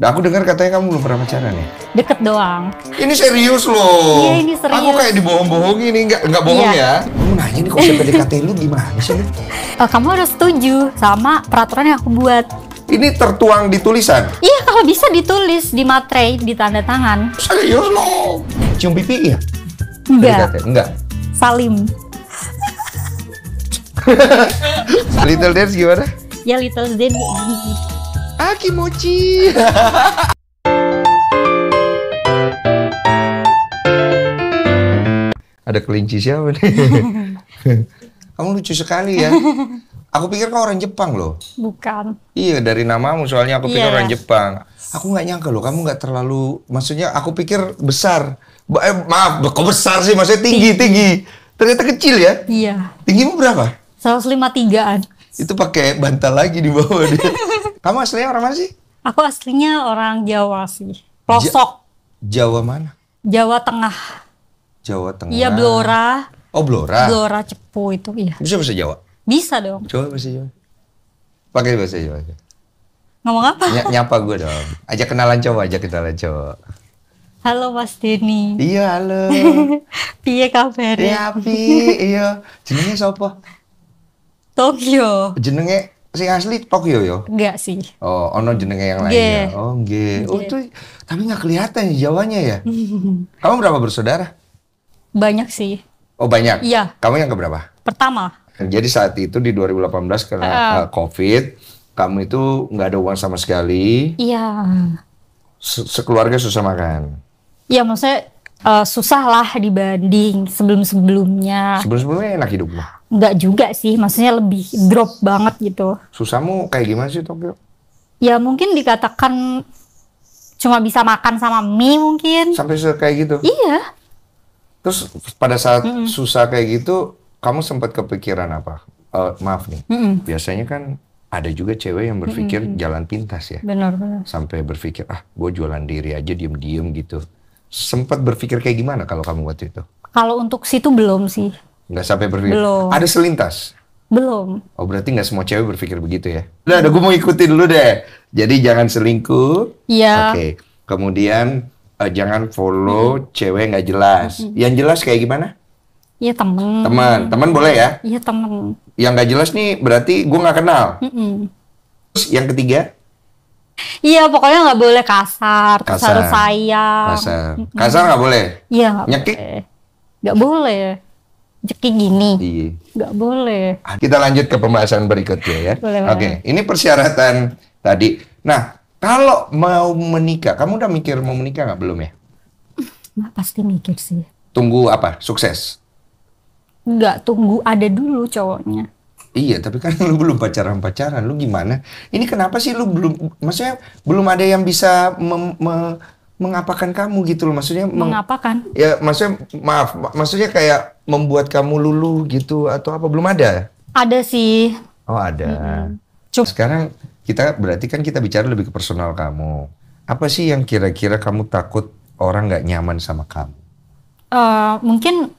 Nah, aku dengar katanya kamu belum pernah pacaran ya? Deket doang. Ini serius loh. Iya, ini serius. Aku kayak dibohong-bohongi nih, nggak nggak bohong ya. Iya. Kamu nanya nih konsep PDKT lu gimana sih? Eh, kamu harus setuju sama peraturan yang aku buat. Ini tertuang di tulisan. Iya, kalau bisa ditulis di materai, di tanda tangan. Serius loh. Cium pipi ya? Enggak, PDKT? Enggak. salim. Little Dance gimana? Ya little Den gigi. Ah, kimochi. Ada kelinci siapa nih? Kamu lucu sekali ya. Aku pikir kau orang Jepang loh. Bukan. Iya dari namamu soalnya aku pikir Iya. orang Jepang. Aku nggak nyangka loh kamu nggak terlalu, maksudnya aku pikir besar. Ba- eh, maaf, kok besar sih? Maksudnya tinggi tinggi. Ternyata kecil ya. Iya. Tinggimu berapa? 153-an. Itu pakai bantal lagi di bawah dia. kamu aslinya orang mana sih? Aku aslinya orang Jawa sih. Pelosok. Jawa mana? Jawa Tengah. Jawa Tengah. Iya, Blora. Oh Blora. Blora Cepu itu, iya. Bisa bahasa Jawa. Bisa dong. Coba bahasa Jawa. Pakai bahasa Jawa. Ngomong apa? Ny- nyapa gue dong. Ajak kenalan cowok, ajak kenalan cowok. Halo Mas Denny. Iya halo. Piye kabar? Iya Pi, iya. Jenenge sapa? Tokyo. Jenenge sing asli Tokyo yo. Enggak sih. Oh, ono jenenge yang lainnya. Oh, nggih. Oh, itu tapi nggak kelihatan ya Jawanya ya. Kamu berapa bersaudara? Banyak sih. Oh, banyak. Iya. Kamu yang keberapa? Pertama, Jadi saat itu di 2018 karena uh, COVID, kamu itu nggak ada uang sama sekali, iya. se- sekeluarga susah makan. Iya maksudnya eh, susah lah dibanding sebelum-sebelumnya. Sebelum-sebelumnya enak hidupmu. Enggak juga sih, maksudnya lebih drop banget gitu. Susahmu kayak gimana sih Tokyo? Ya mungkin dikatakan cuma bisa makan sama mie mungkin. Sampai kayak gitu. Iya. Terus pada saat susah kayak gitu, kamu sempat kepikiran apa? Eh, maaf nih, Mm-mm. biasanya kan ada juga cewek yang berpikir jalan pintas ya. Benar-benar. Sampai berpikir, ah gue jualan diri aja diem-diem gitu. Sempat berpikir kayak gimana kalau kamu waktu itu? Kalau untuk situ belum sih. Nggak sampai berpikir? Belum. Ada selintas? Belum. Oh berarti nggak semua cewek berpikir begitu ya? Udah, udah gue mau ikutin dulu deh. Jadi jangan selingkuh. Iya. Oke. Kemudian eh, jangan follow cewek nggak jelas. Yang jelas kayak gimana? Iya temen. Teman, teman boleh ya? Iya temen. Yang nggak jelas nih berarti gue nggak kenal. Mm-mm. Terus yang ketiga, Iya pokoknya nggak boleh kasar. Terus Kasar. harus sayang. kasar. Kasar nggak boleh. Iya nggak Nyekik? boleh. Nggak boleh. Cekik gini. Iya. Nggak boleh. Kita lanjut ke pembahasan berikutnya ya. Boleh, Oke, boleh. ini persyaratan tadi. Nah, kalau mau menikah, kamu udah mikir mau menikah nggak belum ya? Nah, pasti mikir sih. Tunggu apa? Sukses. Nggak tunggu ada dulu cowoknya. Iya, tapi kan lu belum pacaran-pacaran. Lu gimana? Ini kenapa sih lu belum, maksudnya belum ada yang bisa mem- me- mengapakan kamu gitu loh. Maksudnya, meng- Mengapa kan? ya maksudnya maaf, mak- maksudnya kayak membuat kamu luluh gitu atau apa? Belum ada? Ada sih. Oh ada. Cuk- Sekarang kita berarti kan kita bicara lebih ke personal kamu. Apa sih yang kira-kira kamu takut orang nggak nyaman sama kamu? Eh, mungkin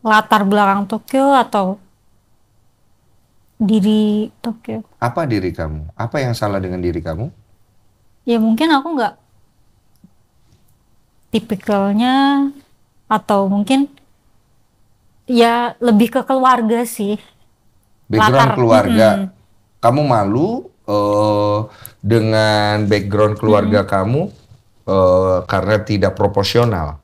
latar belakang Tokyo atau diri Tokyo. Apa diri kamu? Apa yang salah dengan diri kamu? Ya mungkin aku nggak tipikalnya atau mungkin ya lebih ke keluarga sih. Background Latar, keluarga. Kamu malu eh, dengan background keluarga kamu eh, karena tidak proporsional.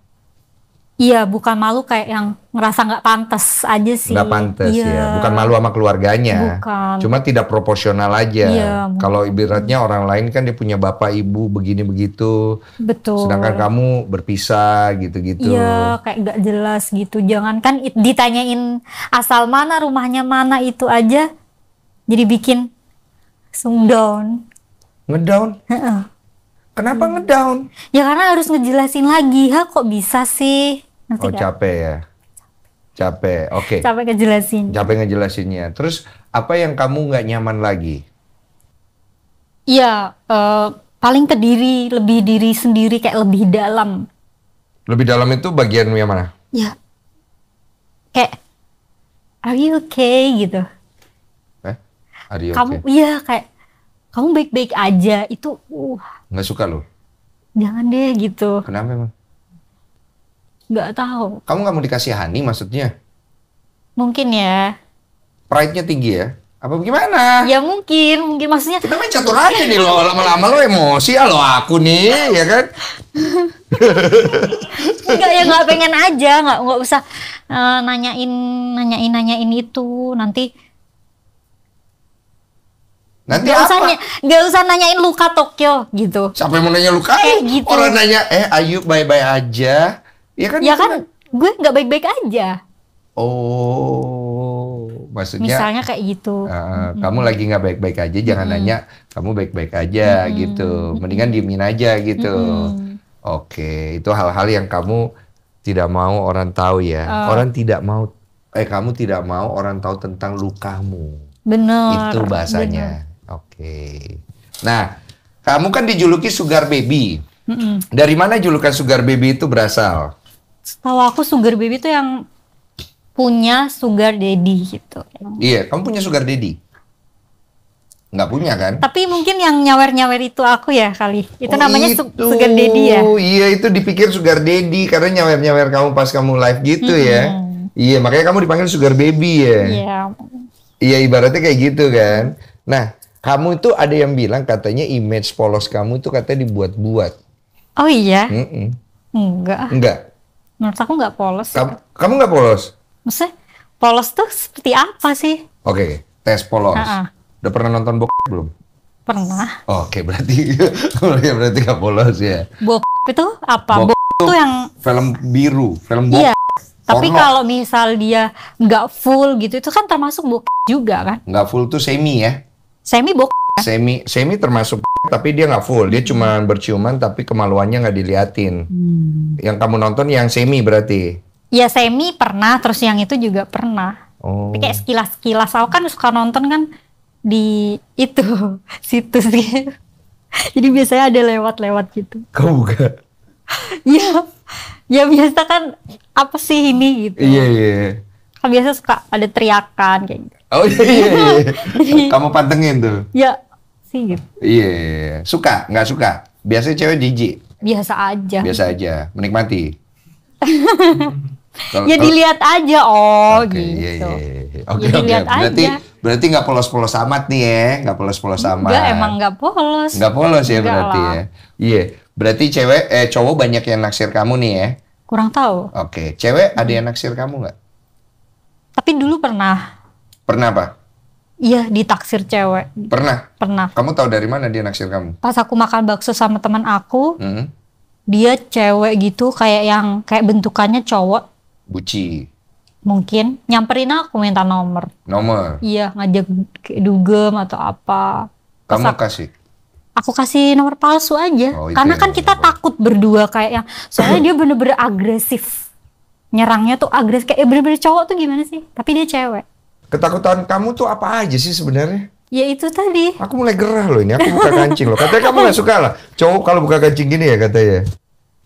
Iya, bukan malu kayak yang ngerasa nggak pantas aja sih. Nggak pantas Iya. ya. Bukan malu sama keluarganya. Bukan. Cuma tidak proporsional aja. Iya. Kalau ibaratnya orang lain kan dia punya bapak ibu begini begitu. Betul. Sedangkan kamu berpisah gitu-gitu. Iya, kayak nggak jelas gitu. Jangankan it- ditanyain asal mana, rumahnya mana itu aja, jadi bikin langsung down. Ngedown? Heeh. Kenapa ngedown? Ya karena harus ngejelasin lagi, ha kok bisa sih? Ngerti Oh capek ya. Capek. Oke. Capek ngejelasin. Capek ngejelasinnya. Terus apa yang kamu nggak nyaman lagi? Iya, eh, paling ke diri, lebih diri sendiri kayak lebih dalam. Lebih dalam itu bagian yang mana? Ya, kayak are you okay gitu. Eh? Are you kamu okay? iya kayak kamu baik-baik aja itu uh Nggak suka lo? jangan deh gitu Kenapa emang? Nggak tahu Kamu nggak mau dikasihani maksudnya? mungkin ya Pride-nya tinggi ya? Apa gimana? ya mungkin mungkin maksudnya Kita main catur aja nih lo, lama-lama lo emosi ya lo aku nih, ya kan? Enggak ya nggak pengen aja nggak nggak usah eh, nanyain nanyain nanyain itu nanti Nanti usah apa? ny- nggak usah nanyain luka Tokyo gitu Siapa yang mau nanya lu kan? Eh, gitu. Orang nanya, eh Ayu bye-bye aja. Ya kan? ya kan gue nggak baik-baik aja Oh, maksudnya misalnya kayak gitu uh, kamu lagi nggak baik-baik aja, jangan nanya kamu baik-baik aja gitu. Mendingan diemin aja gitu. Oke, itu hal-hal yang kamu tidak mau orang tahu ya. Oh. Orang tidak mau, eh kamu tidak mau orang tahu tentang lukamu. bener itu bahasanya. Oke. Nah, kamu kan dijuluki Sugar Baby. Mm-mm. Dari mana julukan Sugar Baby itu berasal? Tahu aku sugar baby itu yang punya sugar daddy gitu. Iya, kamu punya Sugar Daddy? Nggak punya kan? Tapi mungkin yang nyawer-nyawer itu aku ya kali. Itu Oh, namanya itu. sugar daddy ya. Iya, itu dipikir Sugar Daddy karena nyawer-nyawer kamu pas kamu live gitu ya. Iya, makanya kamu dipanggil Sugar Baby ya. Iya. Iya, ibaratnya kayak gitu kan. Nah, kamu itu ada yang bilang katanya image polos kamu itu katanya dibuat-buat. Oh iya? Mm-mm. Enggak. Enggak. Menurut aku nggak polos. Kamu, kamu nggak polos? Maksudnya polos tuh seperti apa sih? Oke, tes polos. Ha-ha. Udah pernah nonton bok belum? Pernah. Oke, berarti ya berarti nggak polos ya. Bok itu apa? Bok Bok itu yang Film biru, film bok. iya. Tapi kalau misal dia nggak full gitu itu kan termasuk bok juga kan? Nggak full tuh semi ya. Semi bok. Semi semi termasuk tapi dia nggak full. Dia cuma berciuman tapi kemaluannya nggak diliatin. Yang kamu nonton yang semi berarti. Ya semi pernah, terus yang itu juga pernah. Oh. Tapi kayak sekilas-sekilas aku kan suka nonton kan di itu situs gitu. Jadi biasanya ada lewat-lewat gitu. Kamu buka. Ya, ya biasa kan apa sih ini gitu. Iya iya. iya. Kan biasa suka ada teriakan kayak gitu. Oh iya iya. iya. kamu pantengin tuh. Ya sih gitu. Iya. iya, iya. Suka nggak suka? Biasanya cewek jijik. Biasa aja. Biasa aja. Menikmati. Kalau- Ya kalau- dilihat aja oh Oke, gitu. iya, iya, iya. Oke, Ya oke. dilihat Berarti aja. berarti nggak polos-polos amat nih ya, nggak polos-polos amat. Enggak emang nggak polos. Nggak polos ya Enggak berarti lah. ya. Iya, berarti cewek eh cowok banyak yang naksir kamu nih ya. Kurang tahu. Oke, cewek ada yang naksir kamu nggak? Tapi dulu pernah. Pernah apa? Iya ditaksir cewek. Pernah. Pernah. Kamu tahu dari mana dia naksir kamu? Pas aku makan bakso sama teman aku, Hmm? dia cewek gitu kayak yang kayak bentukannya cowok Buci. mungkin nyamperin aku minta nomor Nomor. iya ngajak dugem atau apa Kamu aku, kasih. aku kasih nomor palsu aja Oh, karena kan kita nomor takut berdua kayak yang soalnya dia bener-bener agresif nyerangnya tuh agresif kayak bener-bener cowok tuh gimana sih tapi dia cewek Ketakutan kamu tuh apa aja sih sebenarnya? ya itu tadi Aku mulai gerah loh ini. Aku buka kancing loh. Katanya kamu nggak suka lah. Cowok kalau buka kancing gini ya katanya.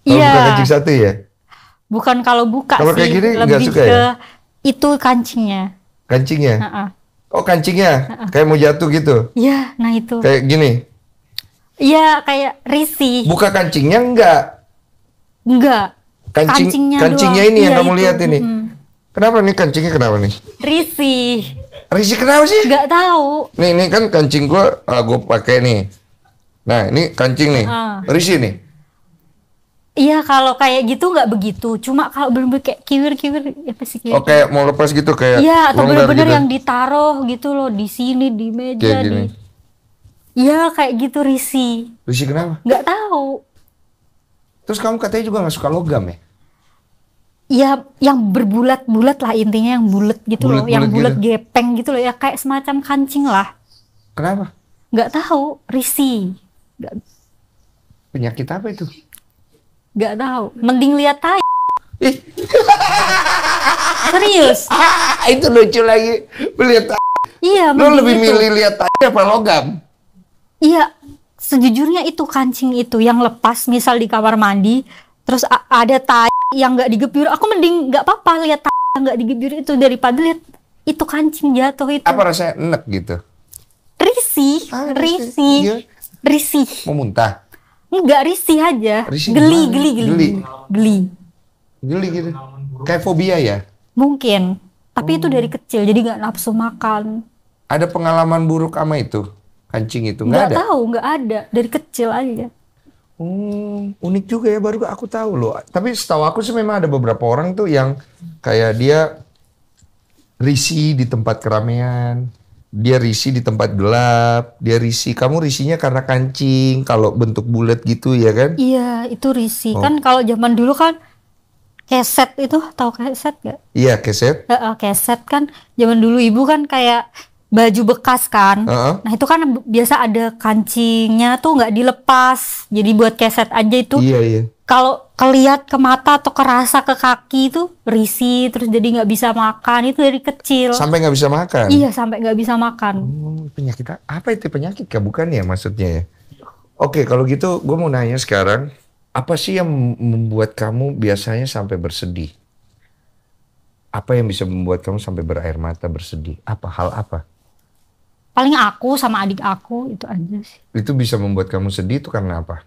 Kalau Iya. buka kancing satu ya. bukan kalau buka Kalau sih kayak gini nggak lebih suka ke ya? itu kancingnya Kancingnya. Heeh. Oh kancingnya. Kayak mau jatuh gitu. Iya, nah itu. Kayak gini. Iya, kayak risih. Buka kancingnya enggak. Enggak. Kancing, Kancingnya kancingnya, doang. ini yang Iya, kamu itu. lihat ini. Mm-mm. Kenapa nih kancingnya kenapa nih? Risih. Risih kenapa sih? Enggak tahu. Nih, ini kan kancing gua ah, gua pakai nih. Nah, ini kancing nih. Ah. Risih nih. Iya, kalau kayak gitu nggak begitu. Cuma kalau bener-bener kayak kiwir-kiwir apa sih kiwir? Oke, mau lepas gitu kayak Iya, atau bener-bener gitu. yang ditaruh gitu loh di sini di meja Kayak gini. di. Iya, kayak gitu risih. Risih kenapa? Nggak tahu. Terus kamu katanya juga nggak suka logam ya? Iya, yang berbulat-bulat lah intinya yang bulat gitu loh, yang Bulat-bulat bulat gepeng gitu loh ya kayak semacam kancing lah. Kenapa? Nggak tahu, risih. Nggak, Penyakit apa itu? nggak tahu. Mending lihat tai. Serius? ah, itu lucu lagi. Melihat Iya, Lo lebih itu. milih lihat tai apa logam? Iya, sejujurnya itu kancing itu yang lepas misal di kamar mandi, terus ada tai yang nggak digebur, aku mending nggak apa-apa lihat tai yang nggak digebur itu daripada lihat itu kancing jatuh itu. Apa rasanya enek gitu? Risih, Ah, risih, Iya. risih. Mau muntah? Enggak risih aja. Risih geli, geli, geli, Geli. geli. Geli gitu. Kayak fobia ya. Mungkin. Tapi itu Oh. dari kecil, jadi nggak nafsu makan. Ada pengalaman buruk sama itu? Kancing itu nggak Nggak ada? tahu, nggak ada. Dari kecil aja. Hmm, unik juga ya baru aku tahu loh. Tapi setahu aku sih memang ada beberapa orang tuh yang kayak dia risih di tempat keramaian, dia risih di tempat gelap, dia risih. Kamu risihnya karena kancing, kalau bentuk bulat gitu ya kan? Iya, itu risih. Oh. Kan kalau zaman dulu kan keset itu, tahu keset nggak? Iya keset. Eh, keset kan zaman dulu ibu kan kayak baju bekas kan. Heeh. Nah itu kan biasa ada kancingnya tuh nggak dilepas. Jadi buat keset aja itu. Iya iya. Kalau keliat ke mata atau kerasa ke kaki itu risih terus jadi nggak bisa makan itu dari kecil. Sampai nggak bisa makan. Iya sampai nggak bisa makan. Hmm, penyakit apa itu penyakit kah? Bukan ya maksudnya ya? Oke kalau gitu gue mau nanya sekarang apa sih yang mem- membuat kamu biasanya sampai bersedih? Apa yang bisa membuat kamu sampai berair mata bersedih? Apa hal apa? Paling aku sama adik aku itu aja sih. Itu bisa membuat kamu sedih itu karena apa?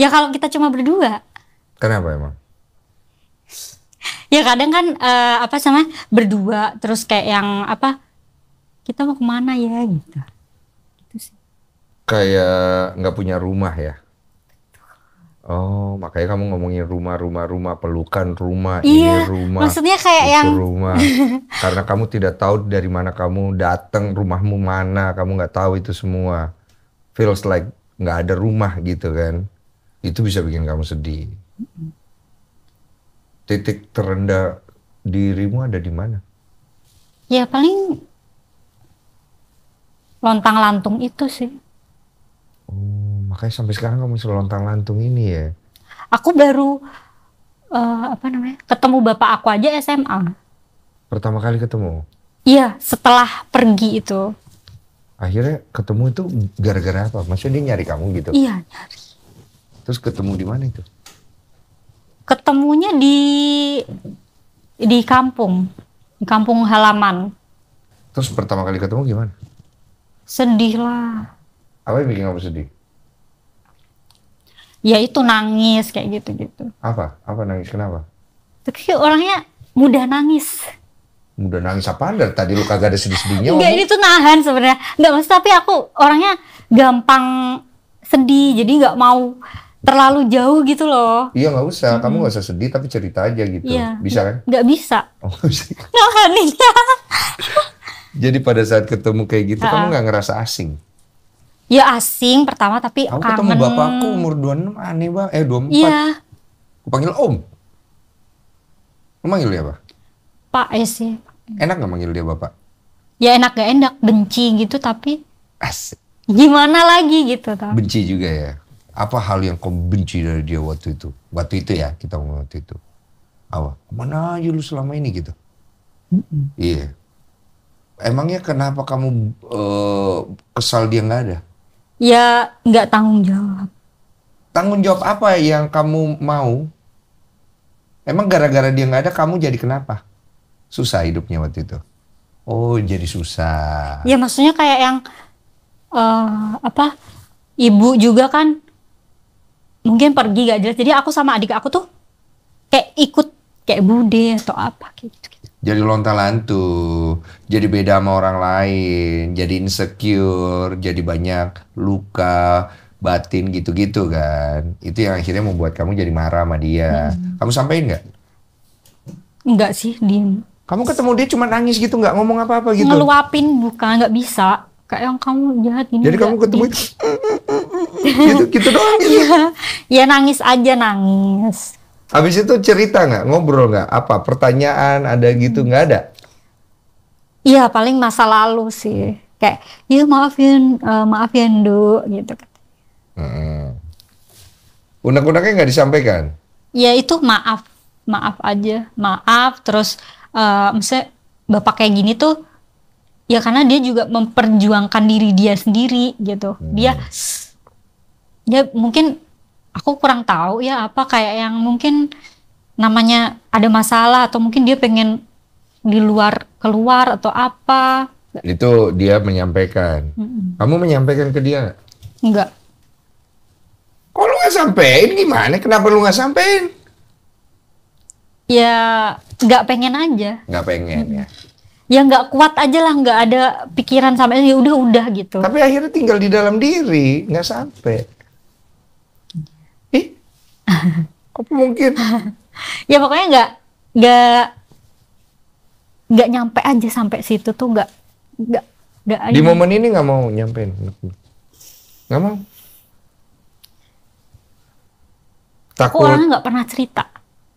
Ya kalau kita cuma berdua. Kenapa emang? Ya kadang kan eh, apa sama berdua terus kayak yang apa kita mau ke mana ya gitu. Gitu sih. Kayak nggak punya rumah ya? Oh, makanya kamu ngomongin rumah, rumah, rumah, pelukan rumah, ini Iya, rumah. maksudnya kayak itu yang rumah. Karena kamu tidak tahu dari mana kamu datang, rumahmu mana, kamu nggak tahu itu semua. Feels like nggak ada rumah gitu kan. Itu bisa bikin kamu sedih. Titik terendah dirimu ada di mana? ya paling lontang lantung itu sih. Oh, makanya sampai sekarang kamu selontang lantung ini ya. Aku baru eh, apa namanya ketemu bapak aku aja SMA. Pertama kali ketemu. Iya setelah pergi itu. Akhirnya ketemu itu gara-gara apa? Maksudnya dia nyari kamu gitu. Iya nyari. Terus ketemu di mana itu? Ketemunya di di kampung, di kampung halaman. Terus pertama kali ketemu gimana? Sedih lah. Apa yang bikin kamu sedih? Ya itu nangis kayak gitu-gitu. Apa? Apa nangis? Kenapa? Tapi orangnya mudah nangis. Mudah nangis apaan dari tadi lu kagak ada sedih-sedihnya? Enggak ini tuh nahan sebenarnya. Enggak maksud tapi aku orangnya gampang sedih. Jadi nggak mau terlalu jauh gitu loh. Iya nggak usah, kamu nggak usah sedih tapi cerita aja gitu. Iya. Bisa kan? Nggak bisa. Oh, bisa. Nahaninnya. Jadi pada saat ketemu kayak gitu Ah. kamu nggak ngerasa asing? Ya asing pertama tapi Aku kangen. ketemu bapakku umur 26 aneh bang, eh 24. Iya, Aku panggil om. Lu manggil dia apa? Pak ya. Enak nggak manggil dia bapak? Ya enak gak enak benci gitu tapi Asik. gimana lagi gitu tapi. Benci juga ya. Apa hal yang kau benci dari dia waktu itu? Waktu itu ya, kita ngomong waktu itu. Apa? Mana aja lu selama ini gitu? Iya. Emangnya kenapa kamu eh, kesal dia nggak ada? Ya nggak tanggung jawab. Tanggung jawab apa yang kamu mau? Emang gara-gara dia nggak ada, kamu jadi kenapa? Susah hidupnya waktu itu. Oh, jadi susah. Ya maksudnya kayak yang eh apa? Ibu juga kan mungkin pergi gak jelas. Jadi aku sama adik aku tuh kayak ikut kayak bude atau apa kayak gitu. -gitu. Jadi lontar lantu, jadi beda sama orang lain, jadi insecure, jadi banyak luka batin gitu-gitu kan. Itu yang akhirnya membuat kamu jadi marah sama dia. Kamu sampein nggak? Enggak sih diem. Kamu ketemu dia cuma nangis gitu nggak ngomong apa-apa gitu. Ngeluapin bukan nggak bisa. Kayak yang kamu jahat gini. Jadi kamu nggak ketemu di- gitu, gitu doang gitu. Iya. ya nangis aja nangis. Habis itu cerita nggak, ngobrol nggak, apa pertanyaan ada gitu nggak ada? Iya paling masa lalu sih. Kayak ya maafin eh, maafin du gitu. Hmm. Unek-uneknya nggak disampaikan. Ya itu maaf maaf aja maaf terus eh misalnya bapak kayak gini tuh ya karena dia juga memperjuangkan diri dia sendiri gitu. Dia dia mungkin aku kurang tahu ya apa kayak yang mungkin namanya ada masalah atau mungkin dia pengen di luar keluar atau apa Itu dia menyampaikan. Kamu menyampaikan ke dia nggak? Enggak. Kok lu nggak sampein gimana? Kenapa lu nggak sampein? Ya nggak pengen aja. Nggak pengen ya. Ya nggak kuat aja lah, nggak ada pikiran sampai ya udah udah gitu. Tapi akhirnya tinggal di dalam diri, nggak sampai. Apa mungkin? ya pokoknya nggak nggak nggak nyampe aja sampai situ tuh nggak nggak nggak aja. Di momen ini nggak mau nyampein, nggak mau. Aku Takut, orangnya nggak pernah cerita.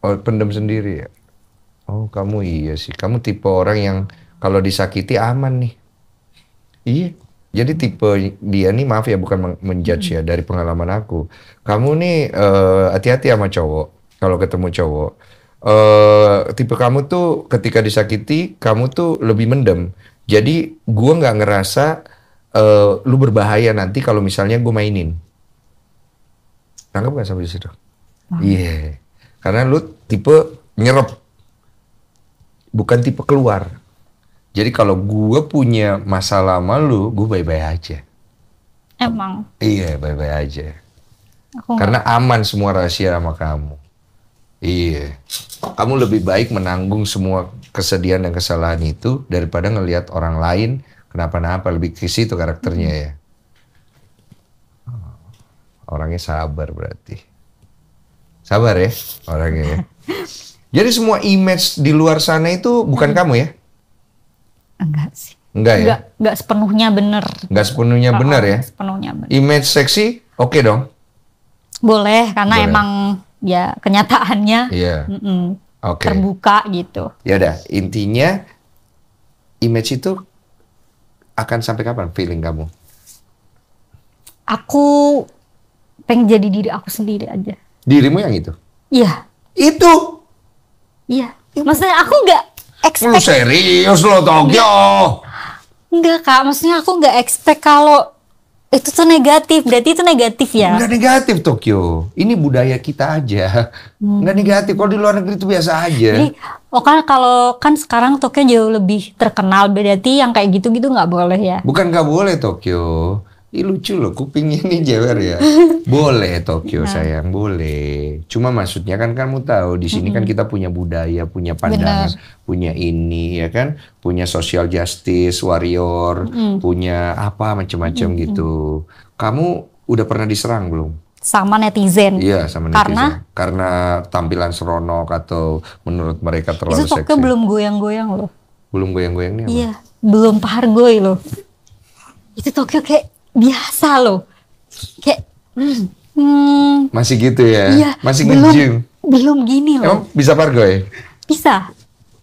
oh, pendem sendiri ya. Oh, kamu iya sih. Kamu tipe orang yang kalau disakiti aman nih. Iya. Jadi tipe dia nih maaf ya bukan men- menjudge ya dari pengalaman aku. Kamu nih eh, hati-hati sama cowok kalau ketemu cowok. eh tipe kamu tuh ketika disakiti kamu tuh lebih mendem. Jadi gua nggak ngerasa eh, lu berbahaya nanti kalau misalnya gue mainin. Tangkap nggak sampai situ? Iya. Karena lu tipe nyerap bukan tipe keluar. Jadi kalau gue punya masalah sama lu, gue bye-bye aja. Emang Iya, bye-bye aja. aku Karena aman semua rahasia sama kamu. Iya. Kamu lebih baik menanggung semua kesedihan dan kesalahan itu daripada ngelihat orang lain kenapa-napa. Lebih ke situ karakternya ya. Oh, Orangnya sabar berarti. Sabar ya orangnya ya. Jadi semua image di luar sana itu bukan kamu ya? Enggak sih. Enggak ya? Enggak enggak sepenuhnya bener. Enggak sepenuhnya benar ya? Nggak Sepenuhnya bener. Image seksi oke dong? Boleh karena Boleh. emang ya kenyataannya Iya. mm-mm, Oke. terbuka gitu. Ya udah, intinya image itu akan sampai kapan feeling kamu? Aku pengen jadi diri aku sendiri aja. Dirimu yang itu. Iya, Itu. iya. Maksudnya aku nggak Lu expect serius lo Tokyo. Enggak kak, maksudnya aku nggak expect kalau itu tuh negatif, berarti itu negatif ya? Enggak negatif Tokyo. Ini budaya kita aja. Enggak negatif. Kalau di luar negeri itu biasa aja. Jadi, oh kan kalau kan sekarang Tokyo jauh lebih terkenal, berarti yang kayak gitu-gitu nggak boleh ya? Bukan nggak boleh Tokyo. Ih lucu loh kupingnya nih jewer ya. boleh Tokyo sayang, boleh. Cuma maksudnya kan kamu tahu di sini kan kita punya budaya, punya pandangan, punya ini ya kan, punya social justice warrior, punya apa macam-macam gitu. Kamu udah pernah diserang belum? Sama netizen. Iya sama netizen. Karena? Karena tampilan seronok atau menurut mereka terlalu itu seksi. belum goyang-goyang loh. Belum goyang-goyang nih apa? Iya, belum pahargoy loh. Itu Tokyo kayak biasa loh. Kayak, hmm, hmm, Masih gitu ya? iya. Masih belum, nge-gym? Belum gini loh. Emang bisa pargoy? Bisa.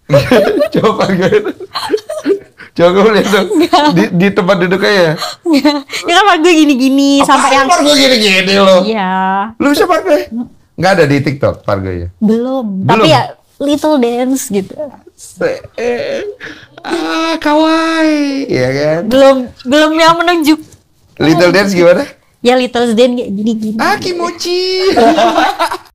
Coba pargoy. Coba kamu lihat dong. Di, di tempat duduknya ya. ya kan pargoy gini-gini sampai yang pargoy gini-gini loh. Iya, Lu bisa pargoy? Nggak ada di TikTok pargoy ya? belum. Belum. Tapi ya little dance gitu. Eh, ah, kawaii. Ya kan? Belum belum yang menunjuk Little Dance gimana? ya little dance gini-gini. Ah, kimochi.